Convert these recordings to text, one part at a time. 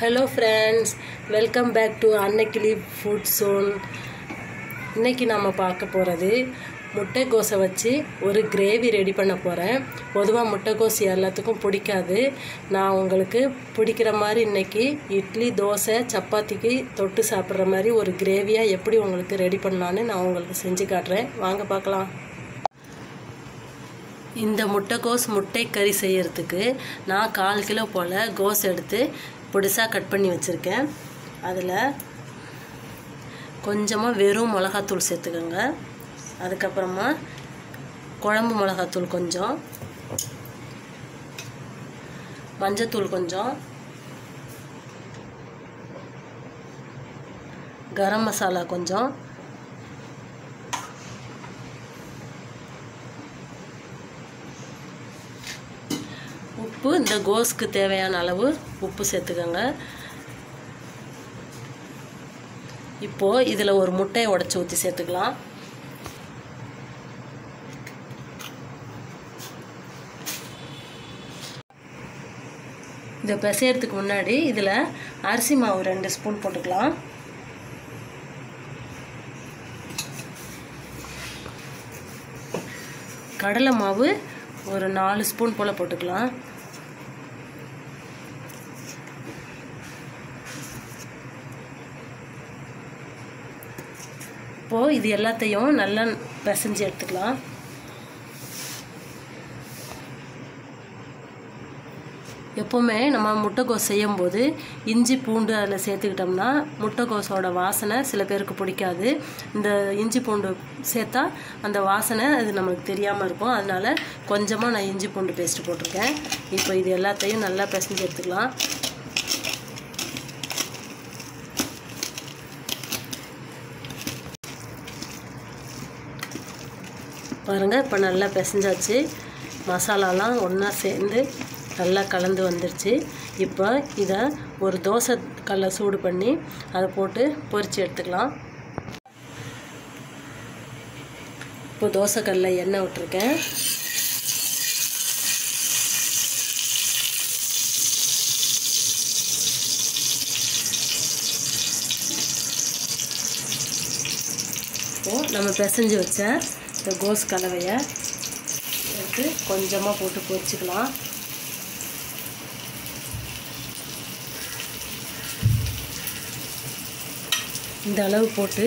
Hello friends welcome back to Annaikili food zone இன்றைக்கி நம்ம பார்க்க போகிறது முட்டைக்கோஸை வச்சு ஒரு கிரேவி ரெடி பண்ண போகிறேன் பொதுவாக முட்டைக்கோஸ் எல்லாத்துக்கும் பிடிக்காது. நான் உங்களுக்கு பிடிக்கிற மாதிரி இன்னைக்கு இட்லி தோசை சப்பாத்திக்கு தொட்டு சாப்பிட்ற மாதிரி ஒரு கிரேவியாக எப்படி உங்களுக்கு ரெடி பண்ணலான்னு நான் உங்களுக்கு செஞ்சு காட்டுறேன். வாங்க பார்க்கலாம். இந்த முட்டைக்கோஸ் முட்டை கறி செய்கிறதுக்கு நான் கால் கிலோ போல் கோஸ் எடுத்து பொடிசாக கட் பண்ணி வச்சுருக்கேன். அதில் கொஞ்சமாக வெறும் மிளகாத்தூள் சேர்த்துக்கோங்க. அதுக்கப்புறமா குழம்பு மிளகாத்தூள் கொஞ்சம். மஞ்சத்தூள் கொஞ்சம். கரம் மசாலா கொஞ்சம். உப்பு இந்த கோஸ்க்கு தேவையான அளவு உப்பு சேர்த்துக்கோங்க. இப்போது இதில் ஒரு முட்டையை உடச்சி ஊற்றி சேர்த்துக்கலாம். இதை பிசையறதுக்கு முன்னாடி இதில் அரிசி மாவு ரெண்டு ஸ்பூன் போட்டுக்கலாம். கடலை மாவு ஒரு நாலு ஸ்பூன் போல் போட்டுக்கலாம். இப்போது இது எல்லாத்தையும் நல்லா பிசைஞ்சு எடுத்துக்கலாம். எப்போவுமே நம்ம முட்டைக்கோஸ் செய்யும்போது இஞ்சி பூண்டு அதில் சேர்த்துக்கிட்டோம்னா முட்டைக்கோஸோட வாசனை சில பேருக்கு பிடிக்காது. இந்த இஞ்சி பூண்டு சேர்த்தா அந்த வாசனை அது நமக்கு தெரியாமல் இருக்கும். அதனால் கொஞ்சமாக நான் இஞ்சி பூண்டு பேஸ்ட்டு போட்டிருக்கேன். இப்போ இது எல்லாத்தையும் நல்லா பிசைஞ்சு எடுத்துக்கலாம். பாருங்கள் இப்போ நல்லா பிசைஞ்சாச்சு. மசாலாலாம் ஒன்றா சேர்ந்து நல்லா கலந்து வந்துருச்சு. இப்போ இதை ஒரு தோசை கல்லை சூடு பண்ணி அதை போட்டு பொரித்து எடுத்துக்கலாம். இப்போ தோசைக்கல்ல எண்ணெய் விட்டுருக்கேன். இப்போது நம்ம பிசைஞ்சு வச்ச இந்த கோஸ் கலவையை எடுத்து கொஞ்சமாக போட்டு பொரிச்சுக்கலாம். இந்த அளவு போட்டு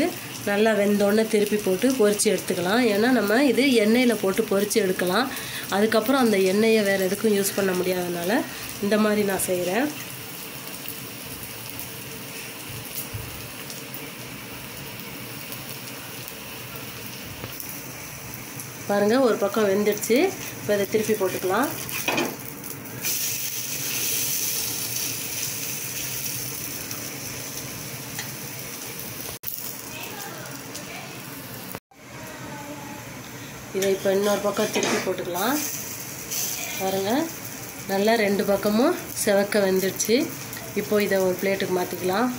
நல்லா வெந்தோடனே திருப்பி போட்டு பொரித்து எடுத்துக்கலாம். ஏன்னா நம்ம இது எண்ணெயில் போட்டு பொரித்து எடுக்கலாம். அதுக்கப்புறம் அந்த எண்ணெயை வேறு எதுக்கும் யூஸ் பண்ண முடியாதனால இந்த மாதிரி நான் செய்கிறேன் பாருங்கள் ஒரு பக்கம் வெந்துடுச்சு. இப்போ இதை திருப்பி போட்டுக்கலாம். இதை இப்போ இன்னொரு பக்கம் திருப்பி போட்டுக்கலாம். பாருங்கள் நல்லா ரெண்டு பக்கமும் செவக்க வந்துடுச்சு. இப்போது இதை ஒரு பிளேட்டுக்கு மாற்றிக்கலாம்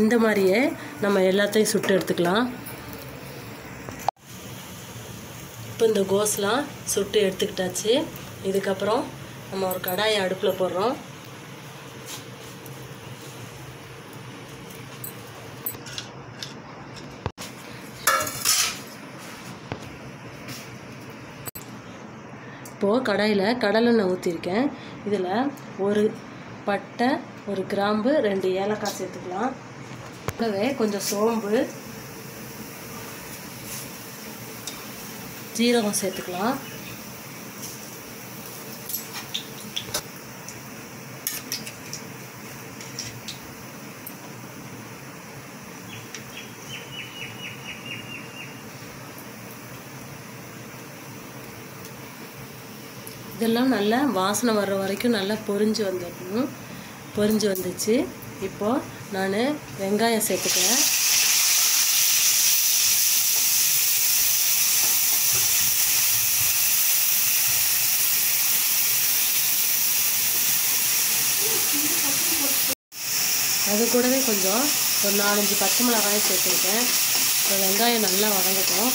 இந்த மாதிரியே நம்ம எல்லாத்தையும் சுட்டு எடுத்துக்கலாம். இப்போ இந்த கோஸ்லாம் சுட்டு எடுத்துக்கிட்டாச்சு. இதுக்கப்புறம் நம்ம ஒரு கடாயை அடுப்பில் போடுறோம். இப்போது கடாயில் கடலெண்ணெய் ஊற்றிருக்கேன் இதில் ஒரு பட்டை ஒரு கிராம்பு ரெண்டு ஏலக்காய் சேர்த்துக்கலாம். கூடவே கொஞ்சம் சோம்பு. ஜீரகம் சேர்த்துக்கலாம். இதெல்லாம் நல்லா வாசனை வர்ற வரைக்கும் நல்லா பொரிஞ்சு வந்துடணும். பொரிஞ்சு வந்துச்சு. இப்போது நான் வெங்காயம் சேர்த்துக்கிறேன். அது கூடவே கொஞ்சம் ஒரு நாலஞ்சு பச்சை மிளகாயும் சேர்த்துருக்கேன் வெங்காயம் நல்லா வதங்கட்டும்.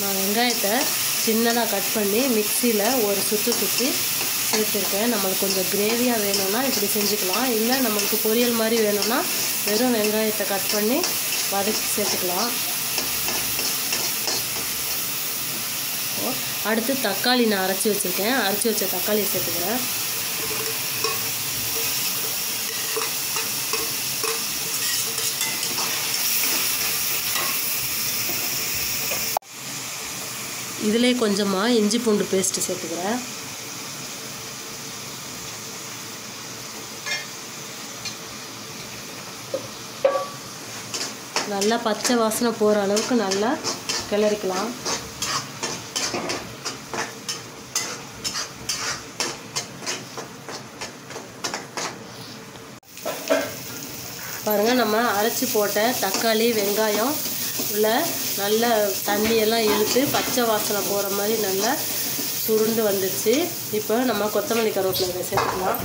நான் வெங்காயத்தை சின்னதாக கட் பண்ணி மிக்சியில் ஒரு சுற்று சுற்றி சேர்த்துருக்கேன் நம்மளுக்கு கொஞ்சம் கிரேவியாக வேணும்னா இப்படி செஞ்சுக்கலாம். இல்லை நம்மளுக்கு பொரியல் மாதிரி வேணும்னா வெறும் வெங்காயத்தை கட் பண்ணி வதக்கி சேர்த்துக்கலாம். அடுத்து தக்காளி நான் அரைச்சி வச்சுருக்கேன். அரைச்சி வச்ச தக்காளியை சேர்த்துக்கிறேன். இதிலே கொஞ்சமாக இஞ்சி பூண்டு பேஸ்ட்டு சேர்த்துக்கிறேன். நல்லா பச்சை வாசனை போகிற அளவுக்கு நல்லா கிளறிக்கலாம். பாருங்கள் நம்ம அரைச்சி போட்ட தக்காளி வெங்காயம் உள்ள நல்ல தண்ணியெல்லாம் இழுத்து பச்சை வாசனை போகிற மாதிரி நல்லா சுருண்டு வந்துடுச்சு இப்போ நம்ம கொத்தமல்லி கருவேப்பிலை சேர்த்துக்கலாம்.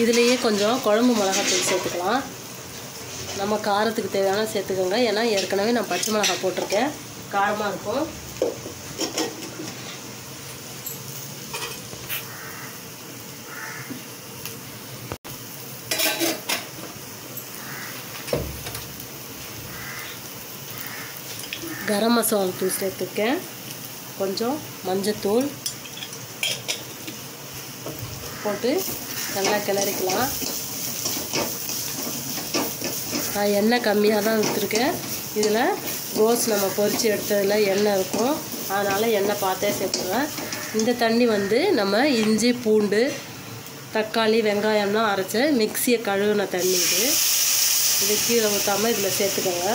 இதுலேயே கொஞ்சம் குழம்பு மிளகாத்தூள் சேர்த்துக்கலாம். நம்ம காரத்துக்கு தேவையான சேர்த்துக்கோங்க. ஏன்னா ஏற்கனவே நான் பச்சை மிளகாய் போட்டிருக்கேன். காரமாக இருக்கும். கரம் மசாலா தூள் சேர்த்துருக்கேன். கொஞ்சம் மஞ்சத்தூள் போட்டு நல்லா கிளறிக்கலாம். நான் எண்ணெய் கம்மியாக தான் ஊற்றிருக்கேன் இதில் ரோஸ் நம்ம பொரித்து எடுத்ததில் எண்ணெய் இருக்கும். அதனால் எண்ணெய் பார்த்தே சேர்த்துருவேன். இந்த தண்ணி வந்து நம்ம இஞ்சி பூண்டு தக்காளி வெங்காயம்லாம் அரைச்ச மிக்சியை கழுவின தண்ணி இது. இது கீழே ஊற்றாமல் இதில் சேர்த்துக்கோங்க.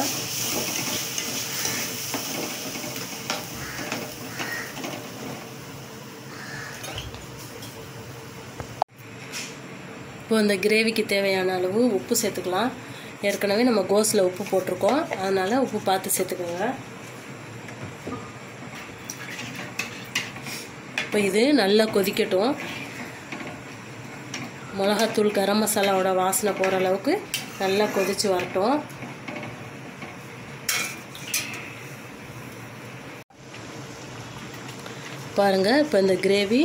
இப்போ இந்த கிரேவிக்கு தேவையான அளவு உப்பு சேர்த்துக்கலாம். ஏற்கனவே நம்ம கோஸில் உப்பு போட்டிருக்கோம். அதனால் உப்பு பார்த்து சேர்த்துக்கோங்க. இப்போ இது நல்லா கொதிக்கட்டும். மிளகாத்தூள் கரம் மசாலாவோட வாசனை போகிற அளவுக்கு நல்லா கொதித்து வரட்டும். பாருங்கள் இப்போ இந்த கிரேவி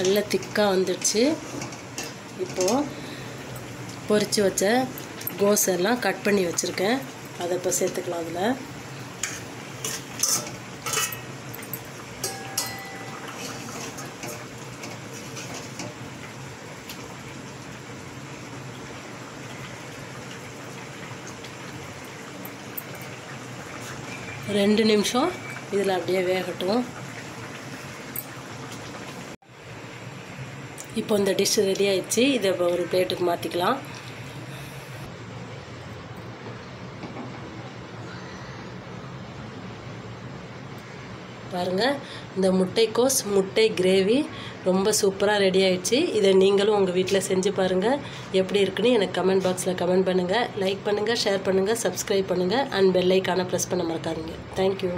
நல்லா திக்காக வந்துடுச்சு. இப்போது பொரித்து வச்ச கோஸ் எல்லாம் கட் பண்ணி வச்சுருக்கேன். அதை இப்போ சேர்த்துக்கலாம் அதில். ரெண்டு நிமிஷம் இதில் அப்படியே வேகட்டும். இப்போ இந்த டிஷ் ரெடி ஆயிடுச்சு. இதை இப்போ ஒரு பிளேட்டுக்கு மாற்றிக்கலாம் பாருங்கள் இந்த முட்டைக்கோஸ் முட்டை கிரேவி ரொம்ப சூப்பராக ரெடி ஆயிடுச்சு. இதை நீங்களும் உங்கள் வீட்டில் செஞ்சு பாருங்கள் எப்படி இருக்குன்னு எனக்கு கமெண்ட் பாக்ஸில் கமெண்ட் பண்ணுங்கள் லைக் பண்ணுங்கள் ஷேர் பண்ணுங்கள் சப்ஸ்கிரைப் பண்ணுங்கள் அண்ட் பெல்லைக்கான ப்ரெஸ் பண்ண மறக்காதீங்க. தேங்க்யூ